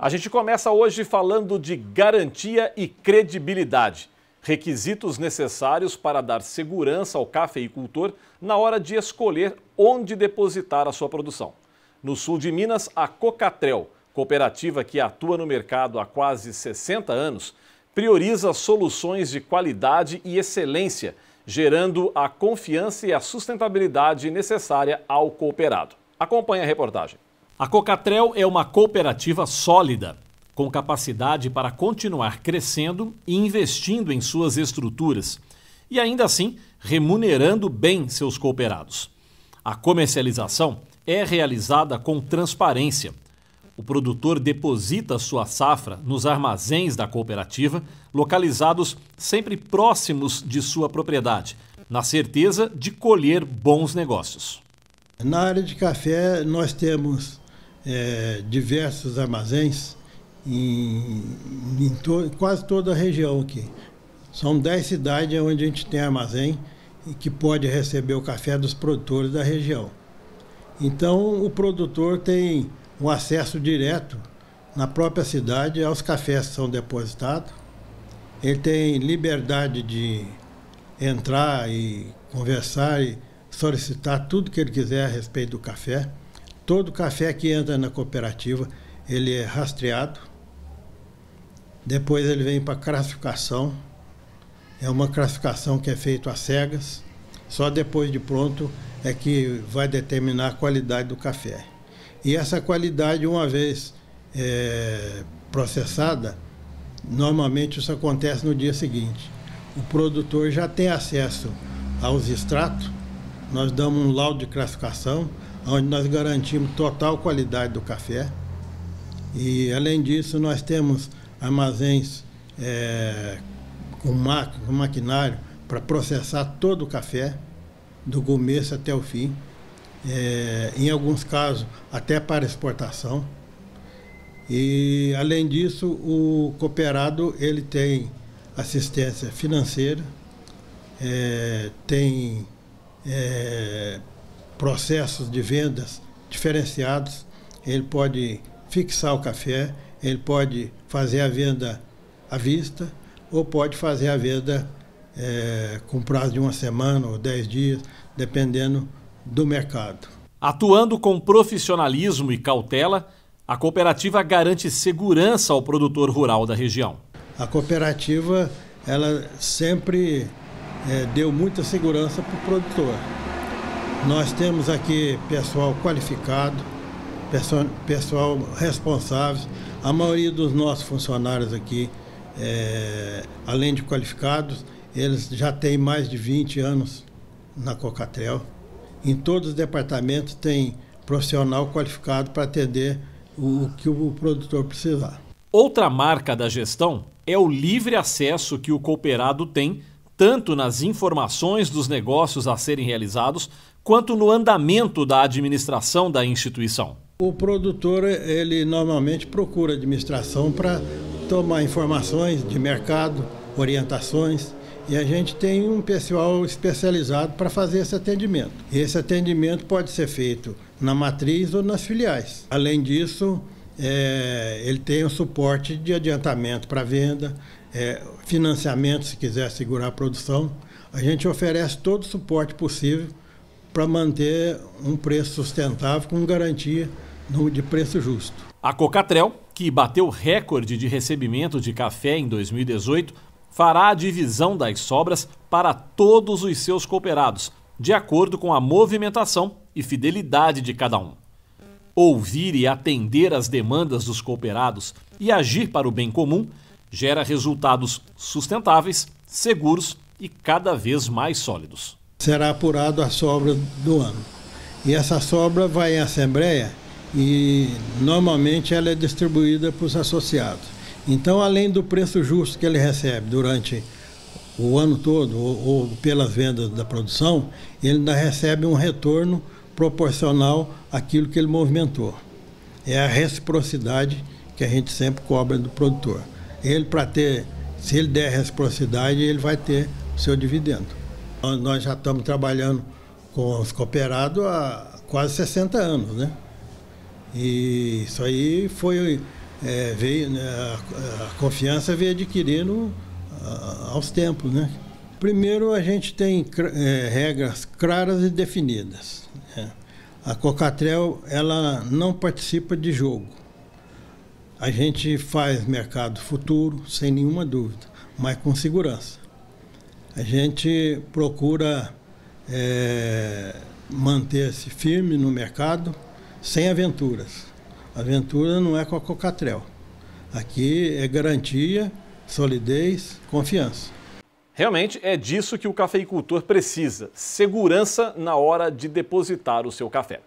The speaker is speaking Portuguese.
A gente começa hoje falando de garantia e credibilidade, requisitos necessários para dar segurança ao cafeicultor na hora de escolher onde depositar a sua produção. No sul de Minas, a Cocatrel, cooperativa que atua no mercado há quase 60 anos, prioriza soluções de qualidade e excelência, gerando a confiança e a sustentabilidade necessária ao cooperado. Acompanhe a reportagem. A Cocatrel é uma cooperativa sólida, com capacidade para continuar crescendo e investindo em suas estruturas, e ainda assim remunerando bem seus cooperados. A comercialização é realizada com transparência. O produtor deposita sua safra nos armazéns da cooperativa, localizados sempre próximos de sua propriedade, na certeza de colher bons negócios. Na área de café, nós temos é, diversos armazéns em, em to, quase toda a região aqui. São 10 cidades onde a gente tem armazém que pode receber o café dos produtores da região. Então o produtor tem um acesso direto na própria cidade aos cafés que são depositados. Ele tem liberdade de entrar e conversar e solicitar tudo que ele quiser a respeito do café. Todo café que entra na cooperativa, ele é rastreado. Depois ele vem para classificação. É uma classificação que é feita às cegas. Só depois de pronto é que vai determinar a qualidade do café. E essa qualidade, uma vez é, processada, normalmente isso acontece no dia seguinte. O produtor já tem acesso aos extratos, nós damos um laudo de classificação, onde nós garantimos total qualidade do café. E, além disso, nós temos armazéns é, com, com maquinário para processar todo o café, do começo até o fim. É, em alguns casos, até para exportação. E, além disso, o cooperado ele tem assistência financeira, é, tem é, processos de vendas diferenciados. Ele pode fixar o café, ele pode fazer a venda à vista ou pode fazer a venda é, com prazo de uma semana ou dez dias, dependendo do mercado. Atuando com profissionalismo e cautela, a cooperativa garante segurança ao produtor rural da região. A cooperativa ela sempre é, deu muita segurança para o produtor. Nós temos aqui pessoal qualificado, pessoal responsável. A maioria dos nossos funcionários aqui, é, além de qualificados, eles já têm mais de 20 anos na Cocatrel. Em todos os departamentos tem profissional qualificado para atender o que o produtor precisar. Outra marca da gestão é o livre acesso que o cooperado tem tanto nas informações dos negócios a serem realizados, quanto no andamento da administração da instituição. O produtor, ele normalmente procura administração para tomar informações de mercado, orientações, e a gente tem um pessoal especializado para fazer esse atendimento. Esse atendimento pode ser feito na matriz ou nas filiais. Além disso, é, ele tem o suporte de adiantamento para venda, é, financiamento se quiser segurar a produção. A gente oferece todo o suporte possível para manter um preço sustentável com garantia de preço justo. A Cocatrel, que bateu recorde de recebimento de café em 2018, fará a divisão das sobras para todos os seus cooperados, de acordo com a movimentação e fidelidade de cada um. Ouvir e atender às demandas dos cooperados e agir para o bem comum gera resultados sustentáveis, seguros e cada vez mais sólidos. Será apurado a sobra do ano. E essa sobra vai em assembleia e normalmente ela é distribuída para os associados. Então, além do preço justo que ele recebe durante o ano todo ou, ou pelas vendas da produção, ele ainda recebe um retorno proporcional àquilo que ele movimentou. É a reciprocidade que a gente sempre cobra do produtor ele para ter Se ele der reciprocidade, ele vai ter o seu dividendo. Nós já estamos trabalhando com os cooperados há quase 60 anos, né? E isso aí foi é, veio né, a, a, confiança veio adquirindo a, aos tempos, né? Primeiro a gente tem é, regras claras e definidas. Né? A Cocatrel ela não participa de jogo. A gente faz mercado futuro sem nenhuma dúvida, mas com segurança. A gente procura é, manter-se firme no mercado sem aventuras. Aventura não é com a Cocatrel. Aqui é garantia, solidez, confiança. Realmente é disso que o cafeicultor precisa: segurança na hora de depositar o seu café.